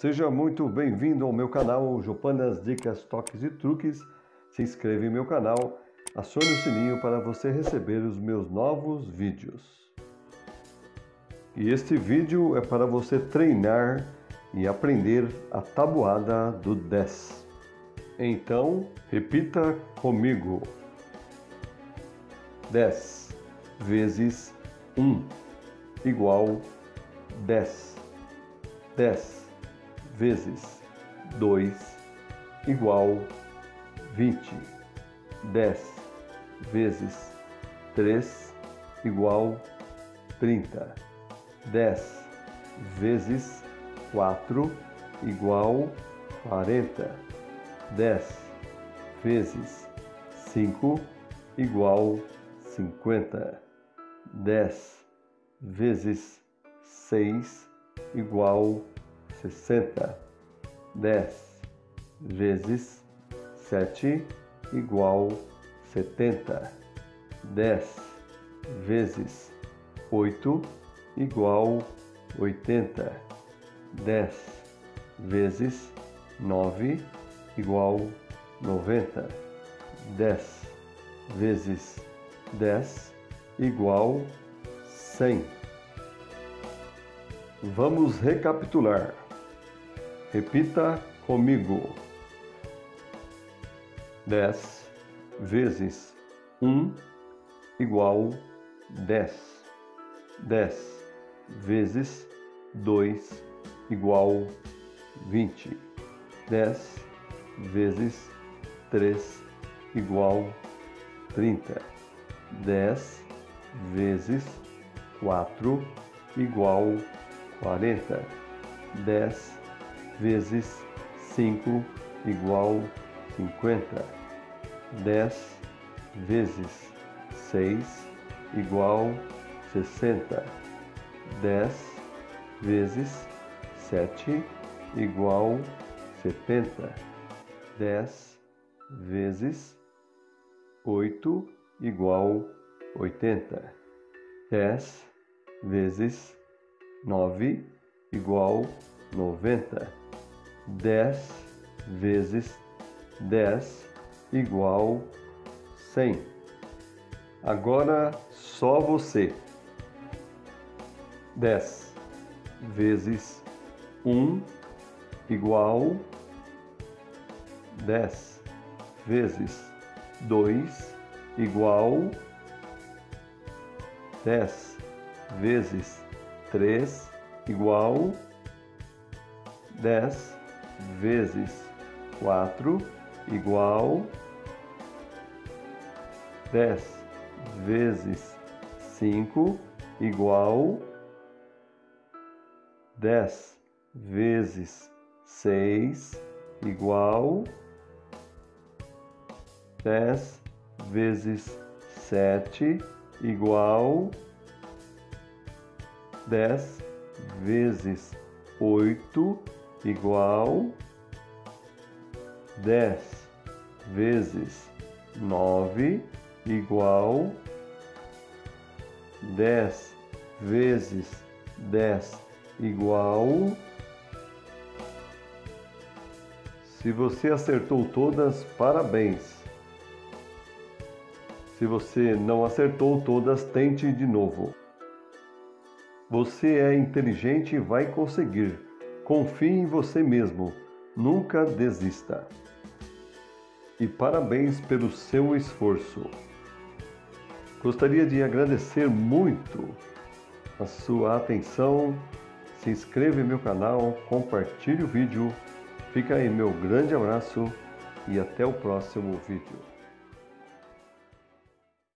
Seja muito bem-vindo ao meu canal Jopanas Dicas, Toques e Truques. Se inscreva em meu canal, acione o sininho para você receber os meus novos vídeos. E este vídeo é para você treinar e aprender a tabuada do 10. Então, repita comigo. 10 vezes 1 igual 10. 10 vezes 2 igual 20. 10 vezes 3 igual 30. 10 vezes 4 igual 40. 10 vezes 5 igual 50. 10 vezes 6 igual 60. 10 vezes 7 igual 70. 10 vezes 8 igual 80. 10 vezes 9 igual 90. 10 vezes 10 igual 100. Vamos recapitular. Repita comigo. 10 vezes 1 igual 10. 10 vezes 2 igual 20. 10 vezes 3 igual 30. 10 vezes 4 igual 40. 10 vezes 5 igual 50. 10 vezes 6 igual 60. 10 vezes 7 igual 70. 10 vezes 8 igual 80. 10 vezes 9 igual 90. 10 vezes 10 igual 100. Agora só você. 10 vezes 1 igual 10 vezes 2 igual 10 vezes 3 igual 10 vezes 4 igual 10 vezes 5 igual 10 vezes 6 igual 10 vezes 7 igual 10 vezes 8 igual 10 vezes 9 igual 10 vezes 10 igual. Se você acertou todas, parabéns. Se você não acertou todas, tente de novo. Você é inteligente e vai conseguir. Confie em você mesmo. Nunca desista. E parabéns pelo seu esforço. Gostaria de agradecer muito a sua atenção. Se inscreva em meu canal, compartilhe o vídeo. Fica aí meu grande abraço e até o próximo vídeo.